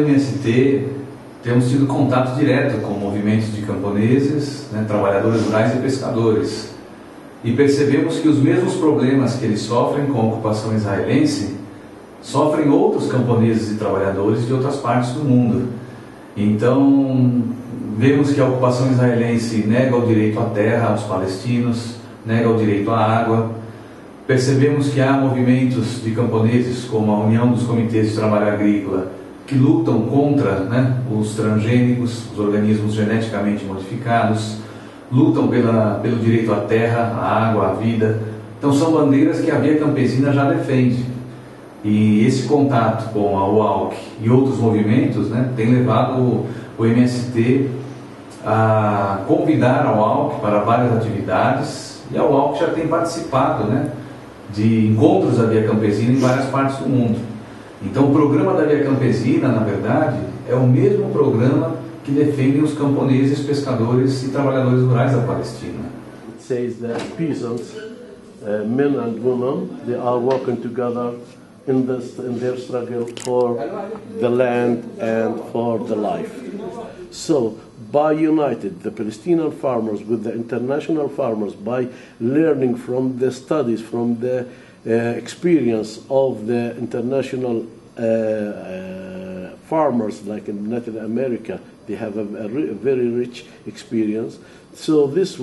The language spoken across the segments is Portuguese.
MST temos tido contato direto com movimentos de camponeses, né, trabalhadores rurais e pescadores. E percebemos que os mesmos problemas que eles sofrem com a ocupação israelense sofrem outros camponeses e trabalhadores de outras partes do mundo. Então, vemos que a ocupação israelense nega o direito à terra aos palestinos, nega o direito à água. Percebemos que há movimentos de camponeses, como a União dos Comitês de Trabalho Agrícola, que lutam contra né, os transgênicos, os organismos geneticamente modificados, lutam pela, pelo direito à terra, à água, à vida. Então são bandeiras que a Via Campesina já defende. E esse contato com a UALC e outros movimentos né, tem levado o, o MST a convidar a UALC para várias atividades e a UALC já tem participado né, de encontros da Via Campesina em várias partes do mundo. Então, o programa da Via Campesina, na verdade, é o mesmo programa que defendem os camponeses, pescadores e trabalhadores rurais da Palestina. It says that peasants, uh, men and women, they are working together in, this, in their struggle for the land and for the life. So, by united the Palestinian farmers with the international farmers, by learning from the studies, from the experience of the international uh, uh, farmers, like in Latin America, they have a, a, a very rich experience. So these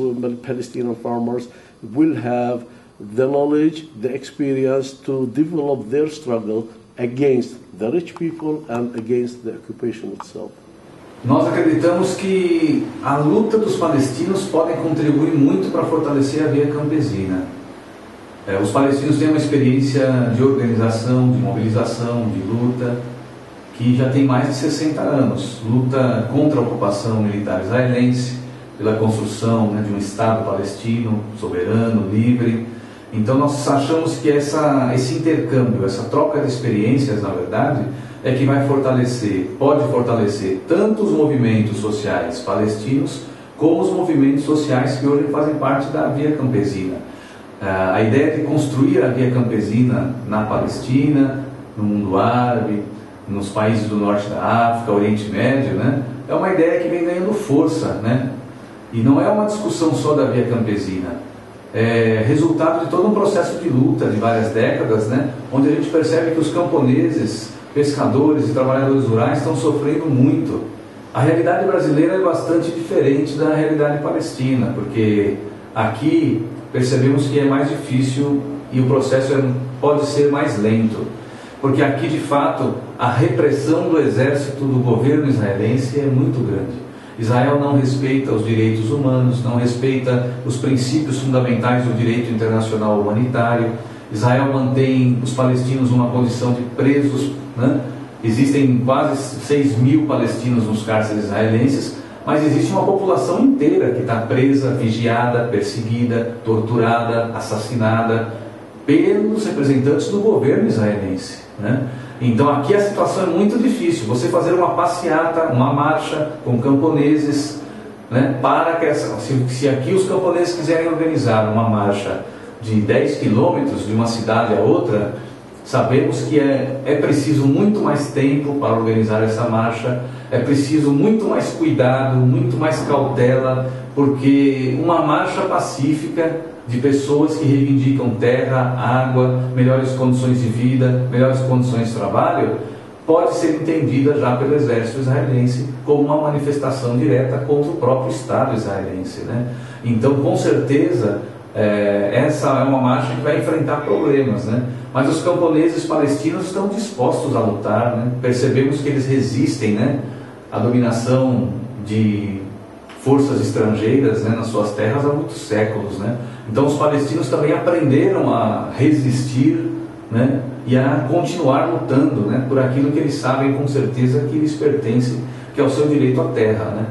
Palestinian farmers will have the knowledge, the experience to develop their struggle against the rich people and against the occupation itself. Nós acreditamos que a luta dos palestinos pode contribuir muito para fortalecer a via campesina. É, os palestinos têm uma experiência de organização, de mobilização, de luta, que já tem mais de 60 anos. Luta contra a ocupação militar israelense, pela construção né, de um Estado palestino soberano, livre. Então nós achamos que essa, esse intercâmbio, essa troca de experiências, na verdade, é que vai fortalecer, pode fortalecer tanto os movimentos sociais palestinos, como os movimentos sociais que hoje fazem parte da via campesina. A ideia de construir a via campesina na Palestina, no mundo árabe, nos países do norte da África, Oriente Médio, né, é uma ideia que vem ganhando força, né? E não é uma discussão só da via campesina, é resultado de todo um processo de luta de várias décadas, né, onde a gente percebe que os camponeses, pescadores e trabalhadores rurais estão sofrendo muito. A realidade brasileira é bastante diferente da realidade palestina, porque aqui percebemos que é mais difícil e o processo é, pode ser mais lento. Porque aqui, de fato, a repressão do exército do governo israelense é muito grande. Israel não respeita os direitos humanos, não respeita os princípios fundamentais do direito internacional humanitário. Israel mantém os palestinos numa condição de presos. Né? Existem quase 6 mil palestinos nos cárceres israelenses, mas existe uma população inteira que está presa, vigiada, perseguida, torturada, assassinada pelos representantes do governo israelense. Né? Então aqui a situação é muito difícil. Você fazer uma passeata, uma marcha com camponeses, né, para que essa, se, se aqui os camponeses quiserem organizar uma marcha de 10 quilômetros de uma cidade a outra, Sabemos que é, é preciso muito mais tempo para organizar essa marcha, é preciso muito mais cuidado, muito mais cautela, porque uma marcha pacífica de pessoas que reivindicam terra, água, melhores condições de vida, melhores condições de trabalho, pode ser entendida já pelo exército israelense como uma manifestação direta contra o próprio Estado israelense. Né? Então, com certeza, é, essa é uma marcha que vai enfrentar problemas, né? Mas os camponeses palestinos estão dispostos a lutar, né? Percebemos que eles resistem, né? À dominação de forças estrangeiras né, nas suas terras há muitos séculos, né? Então os palestinos também aprenderam a resistir, né? E a continuar lutando, né? Por aquilo que eles sabem com certeza que lhes pertence, que é o seu direito à terra, né?